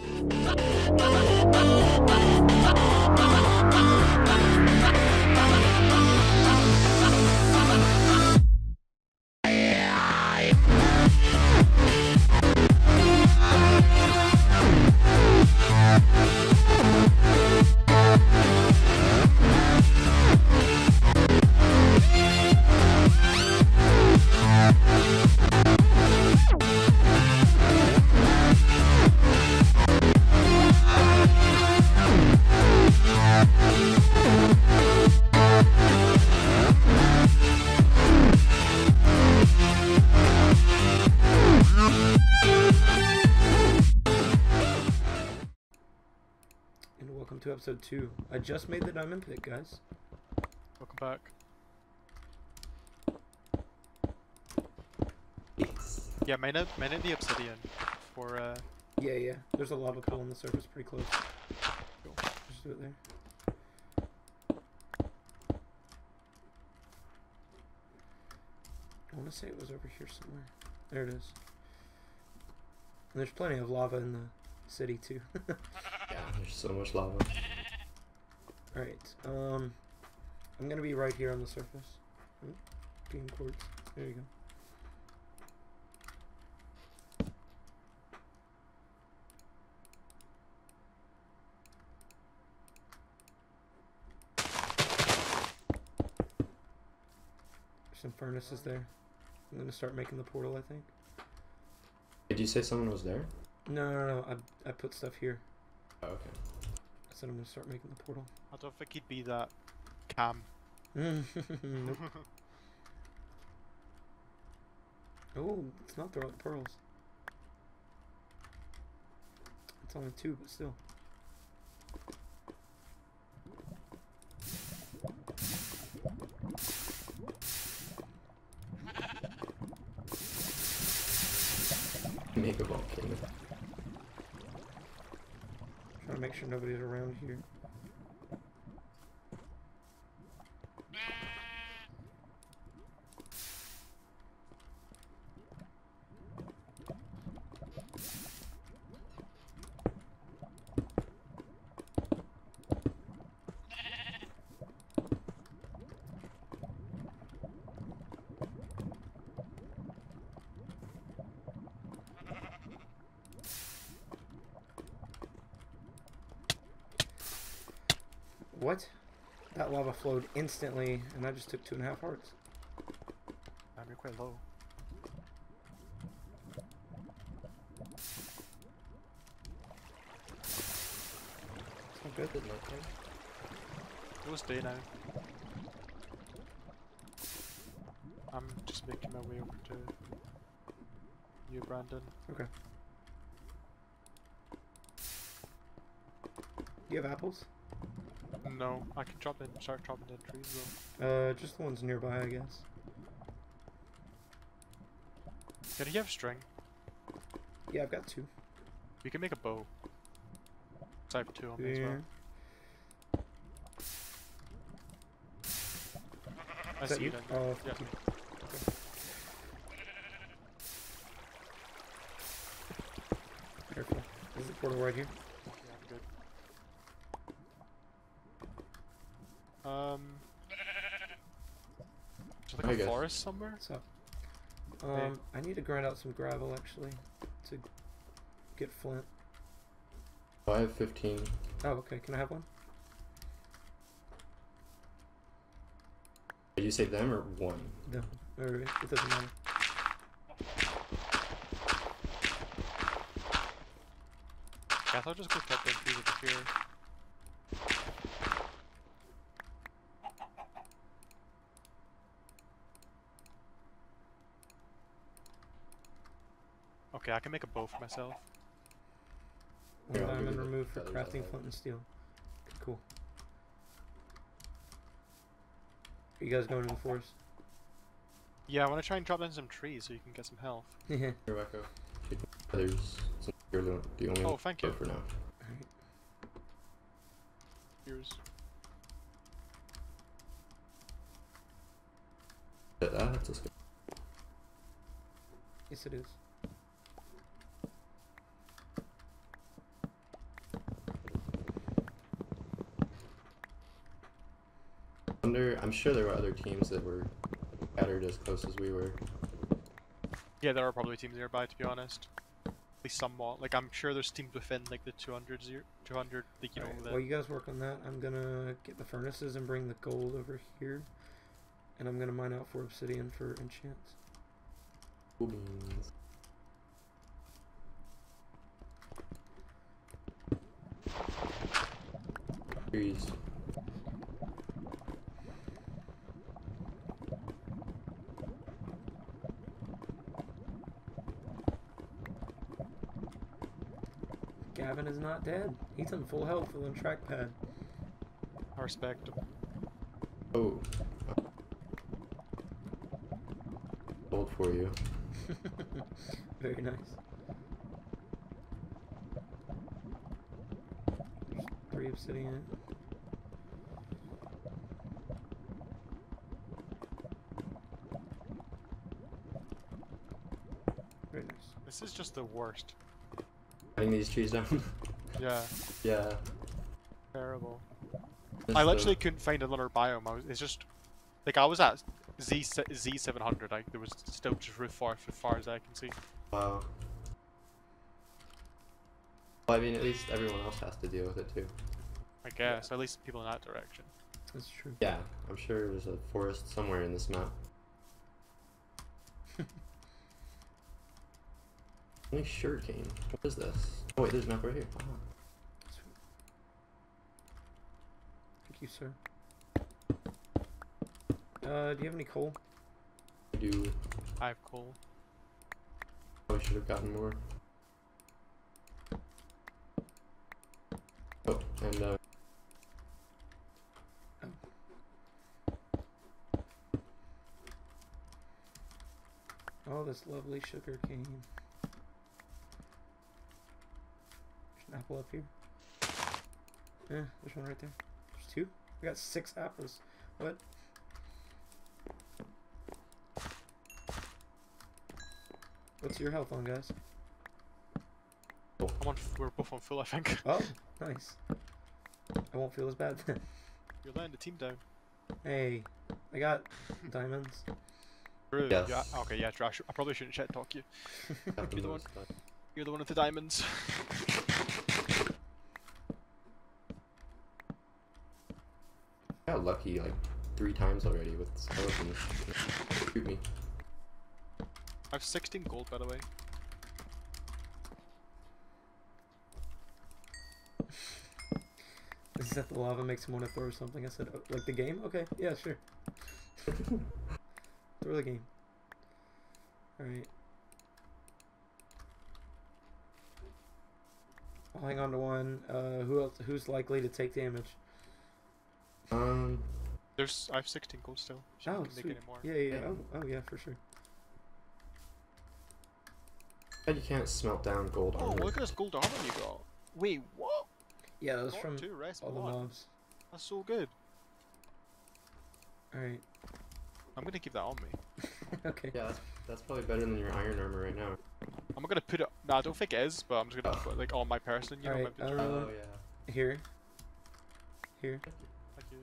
Thank you. Episode two. I just made the diamond pick, guys. Welcome back. Yeah, main up, main up the obsidian for uh, Yeah, yeah. There's a lava pool on the surface pretty close. Cool. Just do it there. I want to say it was over here somewhere. There it is. And there's plenty of lava in the city too. Yeah, there's so much lava. Alright, um, I'm gonna be right here on the surface. Game quartz. There you go. Some furnaces there. I'm gonna start making the portal, I think. Did you say someone was there? No, no, no. I, I put stuff here. Oh, okay. I said I'm gonna start making the portal. I don't think he'd be that cam. nope. Oh, it's not the pearls. It's only two, but still. Make a volcano. Trying to make sure nobody's around here. What? That lava flowed instantly, and I just took two and a half hearts. You're quite low. It's not good. It was day now. I'm just making my way over to you, Brandon. Okay. You have apples? No, I can drop in, start dropping in trees though. Uh, just the ones nearby, I guess. Can you have string? Yeah, I've got two. We can make a bow. Have two on me as Yeah. well. I Is that see you? it. Oh, yeah. you. Careful. Is the portal right here? Yeah, I'm good. Um. Is there I like a guess. Forest somewhere? So, up? Um, I need to grind out some gravel actually to get flint. Oh, I have 15. Oh, okay. Can I have one? Did you say them or one? No. Or it it doesn't matter. Yeah, I thought I'd just go cut down trees over here. Okay, I can make a bow for myself. One Here, I'll give diamond you the removed for crafting flint and steel. Cool. Are you guys going to the forest? Yeah, I want to try and drop down some trees so you can get some health. Yeah. Here, Wacko. Feathers. Since You're the, the only Oh, one thank you. for now. Alright. Here's. Ah, that's just good. Yes, it is. wonder. I'm sure there were other teams that were scattered as close as we were. Yeah, there are probably teams nearby, to be honest. At least somewhat. Like, I'm sure there's teams within, like, the 200, zero, 200 like, you know, Alright, the... while you guys work on that, I'm gonna get the furnaces and bring the gold over here. And I'm gonna mine out for obsidian for enchants. Cool beans. Trees. Gavin is not dead. He's in full health with a trackpad. I respect them. Oh. Gold for you. Very nice. There's three obsidian. Very nice. This is just the worst. Cutting these trees down. Yeah, yeah. terrible. This I the- literally couldn't find another biome. I was, it's just... Like, I was at Z Z700. Like, there was still just roof forest as far as I can see. Wow. Well, I mean, at least everyone else has to deal with it too. I guess. At least people in that direction. That's true. Yeah, I'm sure there's a forest somewhere in this map. Only sugarcane. What is this? Oh wait, there's a map right here. Ah. Sweet. Thank you, sir. Uh, do you have any coal? I do. I have coal. Probably should have gotten more. Oh, and uh, Oh, this lovely sugar cane. There's an apple up here. Yeah, there's one right there. There's two. We got six apples. What? What's your health on, guys? I'm on. We're both on full, I think. Oh, nice. I won't feel as bad then. You're letting the team down. Hey, I got diamonds. True. Yes. Yeah. Okay. Yeah. True. I, should, I probably shouldn't shit talk you. You're the one. You're the one with the diamonds. got lucky like three times already with skeletons. Shoot me. I have 16 gold, by the way. Is that the lava makes him want to throw something? I said, oh, like the game? Okay, yeah, sure. throw the game. Alright. I'll hang on to one. Uh, who else? Who's likely to take damage? Um, There's. I have 16 gold still. If Oh, can make sweet. any more. Yeah, yeah, yeah. Yeah. Oh, oh, yeah, for sure. bet you can't smelt down gold Oh, armor. look at this gold armor you got. Wait, what? Yeah, that was Part from two, rest all the mobs. That's so good. Alright. I'm gonna keep that on me. okay. Yeah, that's, that's probably better than your iron armor right now. I'm gonna put it. No, I don't think it is, but I'm just gonna Oh. put like on my person. You know, Alright, my uh, oh yeah. Here. Here. Thank you.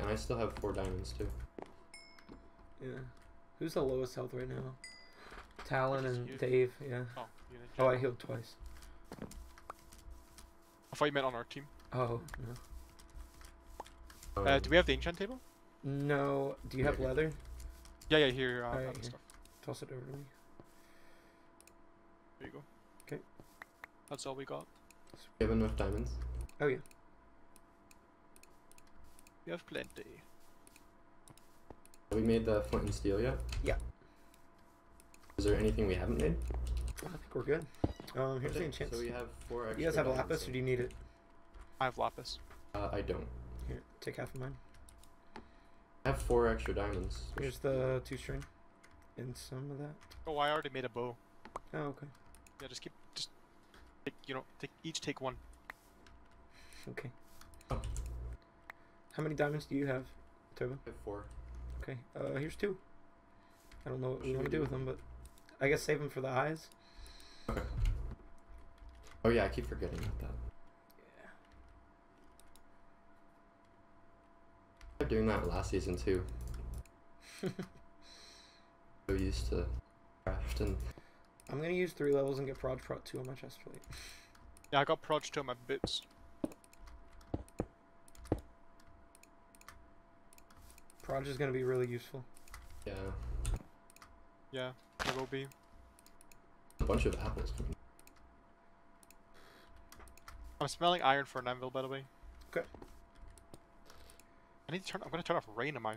And I still have four diamonds too. Yeah. Who's the lowest health right now? Talon and you. Dave, yeah. Oh, Oh, I healed twice. I thought you meant on our team. Oh, no. Uh, Um, do we have the enchant table? No. Do you have Yeah. leather? Yeah, yeah. Here, uh, Alright, have the here. stuff. Toss it over to me. There you go. Okay. That's all we got. you have enough diamonds? Oh, yeah. We have plenty. Have we made the flint and steel yet? Yeah. Is there anything we haven't made? I think we're good. Um, here's the Okay, enchants. So we have four extra. you guys have a lapis, or do you need it? I have lapis. Uh, I don't. Here, take half of mine. I have four extra diamonds. Here's the two string. And some of that. Oh, I already made a bow. Oh, okay. Yeah, just keep, just, take, you know, take each take one. Okay. Oh. How many diamonds do you have, Turbo? I have four. Okay. Uh, here's two. I don't know what we Should want to do do- with them, but I guess save them for the eyes. Okay. Oh yeah, I keep forgetting about that. Yeah. tried doing that last season too. So used to craft and I'm gonna use three levels and get prod prot two on my chest plate. Yeah, I got proj two on my boots. Prod is gonna be really useful. yeah, Yeah, it will be. a bunch of apples coming. I'm smelling iron for an anvil, by the way. Okay. I need to turn. I'm gonna turn off rain in my.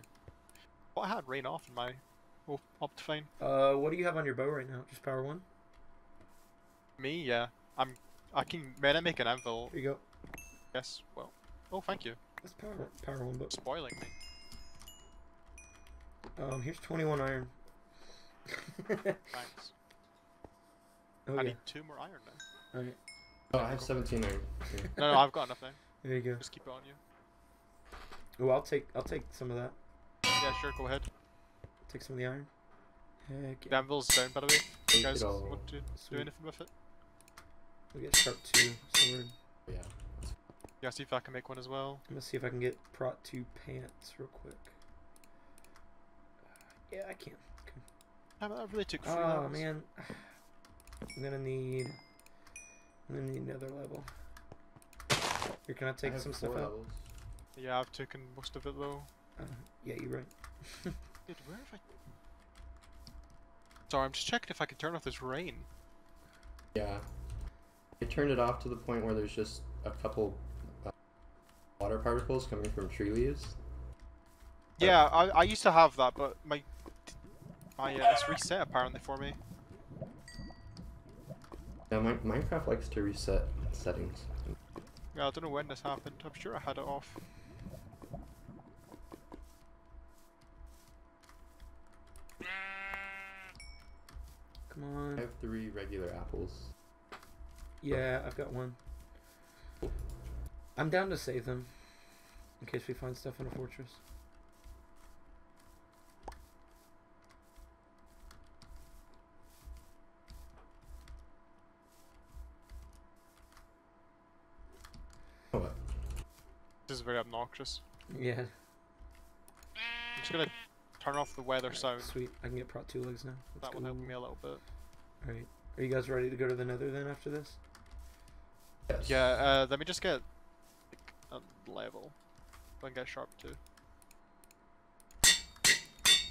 Well, I had rain off in my oh, Optifine. Uh, what do you have on your bow right now? Just power one. Me, yeah. I'm. I can. Man, I make an anvil? Here you go. Yes. Well. Oh, thank you. That's power power one but Spoiling me. Um, here's 21 iron. Thanks. oh I yeah. need two more iron now. Alright. Oh, I have 17 iron. too. No, no, I've got enough now. There you go. Just keep it on you. Oh, I'll take I'll take some of that. Yeah, sure. Go ahead. Take some of the iron. Heck The yeah. anvil's down, by the way. You Take guys it want to do anything with it? We get sharp two sword. Yeah. Yeah, see if I can make one as well. I'm gonna see if I can get prot two pants real quick. Yeah, I can. Okay. Damn it, that really took three Oh levels. man, I'm gonna need. I'm gonna need another level. Here, can I I take have some stuff four out? Yeah, I've taken most of it though. Uh, yeah, you're right. Dude, where have I? Sorry, I'm just checking if I can turn off this rain. Yeah. I turned it off to the point where there's just a couple uh, water particles coming from tree leaves. Yeah, I, I used to have that, but my my yeah, it's reset apparently for me. Yeah, Mi- Minecraft likes to reset settings. Yeah, I don't know when this happened. I'm sure I had it off. Come on. I have three regular apples. Yeah, I've got one. I'm down to save them. In case we find stuff in a fortress. Oh, what? This is very obnoxious. Yeah, I'm just gonna turn off the weather sound. sweet. I can get prot two legs now. Let's That will help me a little bit. Alright. Are you guys ready to go to the nether then after this? Yes. Yeah, uh, let me just get like, a level. So I can get sharp too.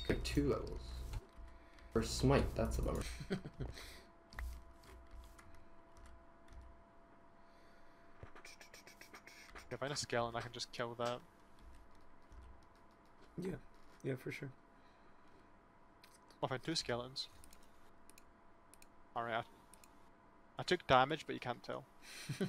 Like two levels. For smite, that's a bummer. If I find a skeleton, I can just kill that. Yeah. Yeah, for sure. Oh, I found two skeletons. Alright, I, I took damage, but you can't tell.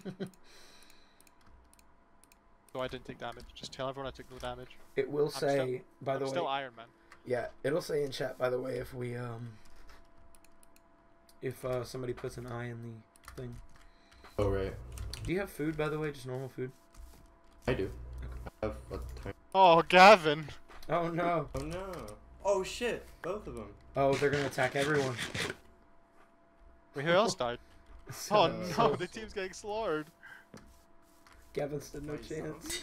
So I didn't take damage. Just tell everyone I took no damage. it will still- say, by I'm the way, still Iron Man. Yeah, it'll say in chat by the way if we um if uh somebody puts an eye in the thing. Oh, right. Do you have food by the way, just normal food? I do. I have a time. Oh, Gavin! Oh no. Oh, no. Oh, shit. Both of them. Oh, they're gonna attack everyone. Wait, who else died? Oh, so- Oh no, so the team's getting slaughtered. Gavin stood no chance.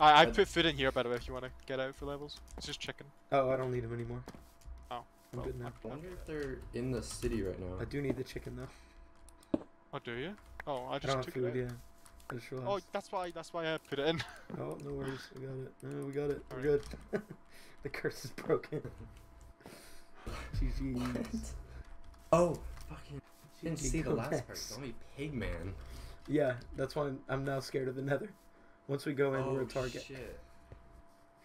I, I put food in here, by the way, if you want to get out for levels. It's just chicken. Oh, I don't need them anymore. Oh, I'm well, good now. I wonder if they're in the city right now. I do need the chicken though. Oh, do you? Oh, I I just don't have food, it out. yeah. I just Oh, that's why. That's why I put it in. Oh, no worries. We got it. No, we got it. We're Alright. good. the curse is broken. GG's. Oh, oh, fucking. Didn't see the last part. Comex. Call me Pigman. Yeah, that's why I'm, I'm now scared of the nether. Once we go in, we're a oh, target. Oh, Shit.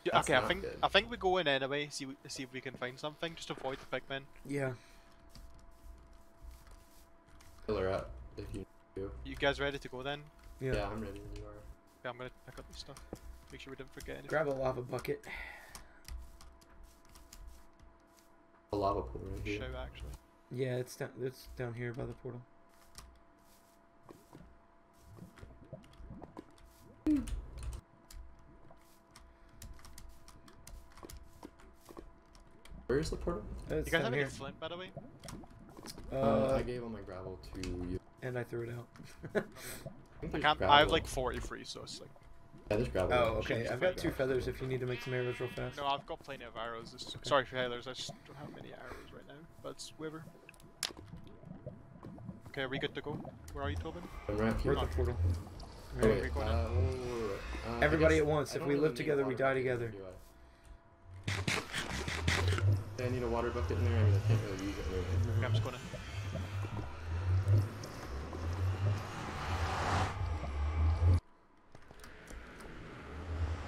Yeah, okay, I think good. I think we go in anyway. See w- see if we can find something. Just avoid the pigmen. Yeah. Killer up if you do. You guys ready to go then? Yeah. Yeah, I'm ready when you are. Yeah, I'm gonna pick up this stuff. Make sure we don't forget anything. Grab a lava bucket. A lava pool right here. Shout actually. Yeah, it's down. It's down here by the portal. Where is the portal? It's You guys down have any here. flint, by the way? Uh, Uh, I gave all my gravel to you. and I threw it out. I, think I there's can't. I have gravel. like 43, so it's like. Yeah, there's gravel. Oh, okay. I've got two feathers if you need to make some arrows real fast. No, I've got plenty of arrows. It's- Okay. Sorry for feathers, I just don't have many arrows right now. But it's whatever. Okay, are we good to go? Where are you, Tobin? I'm right We're here. at the portal. Alright. wait, uh. Uh, Everybody at once. If we live together, we die together. do I? I need a water bucket in there? I mean, I can't really use it anyway. Okay, I'm just going in.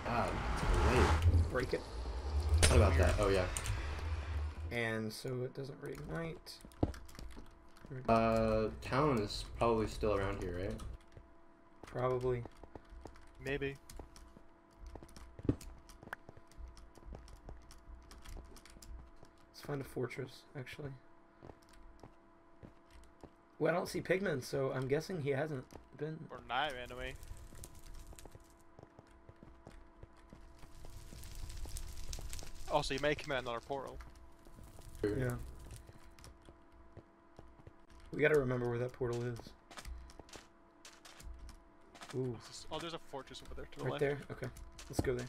Ah, it's late. Break it. What about that? Oh yeah. And so it doesn't reignite. Uh, town is probably still around here, right? Probably. Maybe. Let's find a fortress, actually. Well, I don't see Pigman, so I'm guessing he hasn't been. Or now, anyway. Also, you may commit another portal. Or- Yeah. We gotta remember where that portal is. Ooh, What's this? Oh, there's a fortress over there to the right left. there? Okay. Let's go there.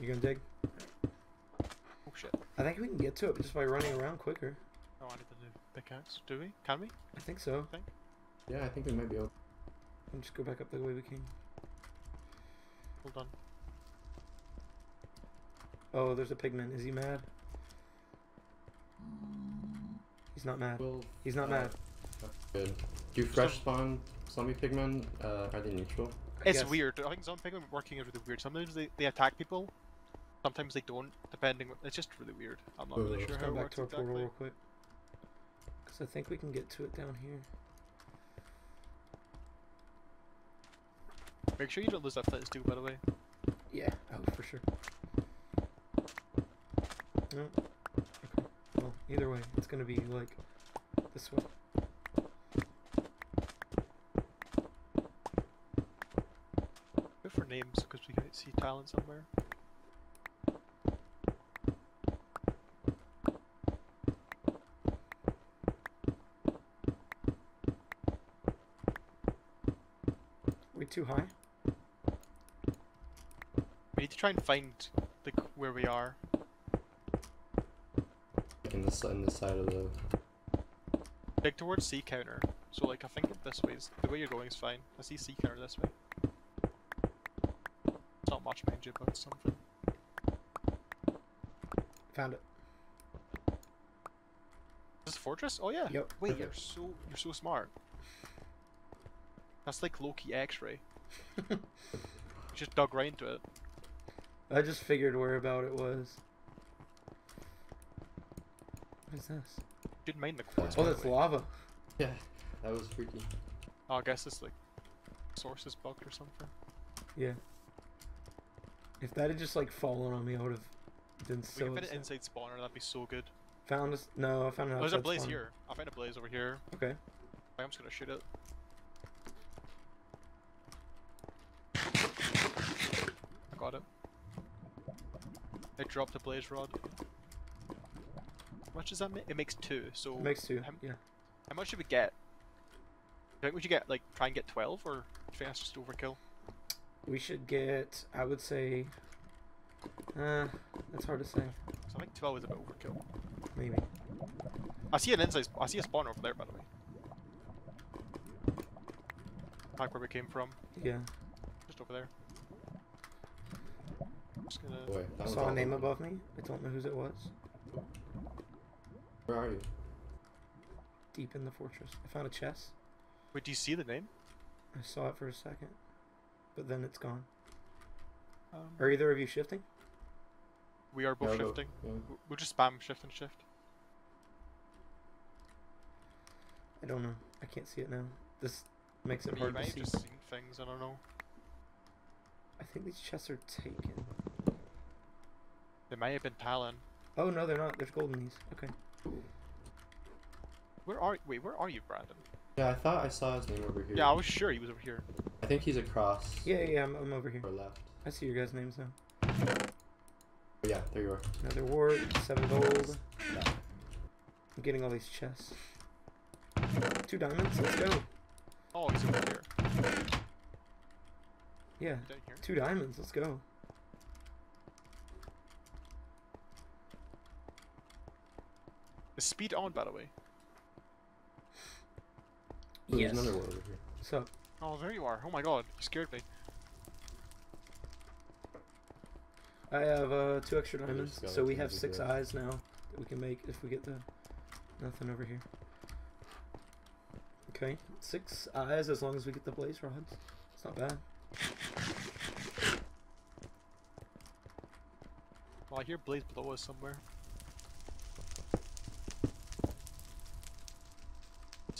You gonna dig? Oh shit. I think we can get to it just by running around quicker. Oh, I need to do pickaxe. Do we? Can we? I think so. Think? Yeah, I think we might be able. And just go back up the way we came. Hold on. Oh, there's a pigman. Is he mad? He's not mad. Well, He's not uh, mad. Good. Do fresh spawn zombie pigmen? Uh, are they neutral? It's guess. weird. I think zombie pigmen working is really weird. Sometimes they, they attack people. Sometimes they don't, depending. It's just really weird. I'm not really let's sure Let's how go back to our exactly. portal real quick. Because I think we can get to it down here. Make sure you don't lose that flint steel, by the way. Yeah, oh, for sure. No. Either way, it's gonna be like this way. Good for names, because we might see Talon somewhere. We too high? We need to try and find like where we are. Like in the in this side of the. Dig towards sea counter. So like I think this way is the way you're going is fine. I see sea counter this way. It's not much mind you, but it's something. Found it. Is this a fortress? Oh yeah. Yep. Wait, you're so you're so smart. That's like Loki X-ray. You just dug right into it. I just figured where about it was. What is this? Didn't mind the quartz. Oh, that's way. lava. Yeah, that was freaky. Oh, I guess it's like source is bugged or something. Yeah. If that had just like fallen on me, I would have been we so can fit it upset. inside spawner. That'd be so good. Found us? No, I found an Oh, there's a blaze spawn. here. I found a blaze over here. Okay. I'm just gonna shoot it. I got it. I dropped a blaze rod. How much does that make? It makes two. So It makes two. How, Yeah. how much should we get? Do you think we should get like try and get twelve, or do you think that's just overkill? We should get. I would say. Uh, that's hard to say. 'Cause I think twelve is a bit overkill. Maybe. I see an inside. I see a spawner over there, by the way. Back where we came from, Yeah. just over there. Just gonna. Boy, I saw a name above me. I don't know whose it was. Where are you? Deep in the fortress. I found a chest. Wait, do you see the name? I saw it for a second, but then it's gone. Um, Are either of you shifting? we are both Yeah, shifting. yeah. W- We'll just spam shift and shift. I don't know. I can't see it now. This makes I it mean, you hard might to have see. just seen things. I don't know. I think these chests are taken. They might have been Talon. Oh no, they're not. There's gold in these. Okay. Where are? Wait, where are you, Brandon? Yeah, I thought I saw his name over here. Yeah, I was sure he was over here. I think he's across. Yeah, yeah, yeah I'm, I'm over here. Or left. I see your guys' names now. Oh, yeah, there you are. Another ward, seven gold. I'm getting all these chests. Two diamonds. Let's go. Oh, he's over here. Yeah, two diamonds. Let's go. Speed on, by the way? Ooh, yes. There's another one over here. So Oh, there you are. Oh my god, you scared me. I have uh, two extra diamonds, so we have six as well. eyes now that we can make if we get the nothing over here. Okay, six eyes as long as we get the blaze rods. It's not bad. Well, I hear Blaze below us somewhere.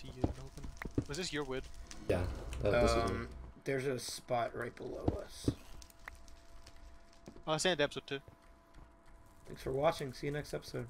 See you in open. Was this your wood? Yeah. Uh, Um, there's a spot right below us. Oh, sand episode two. Thanks for watching. See you next episode.